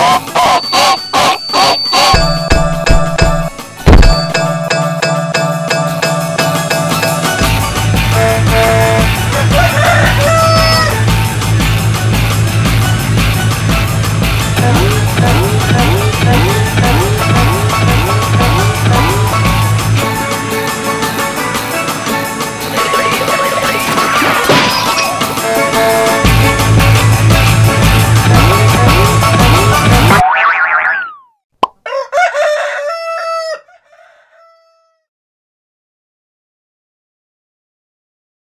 Oh!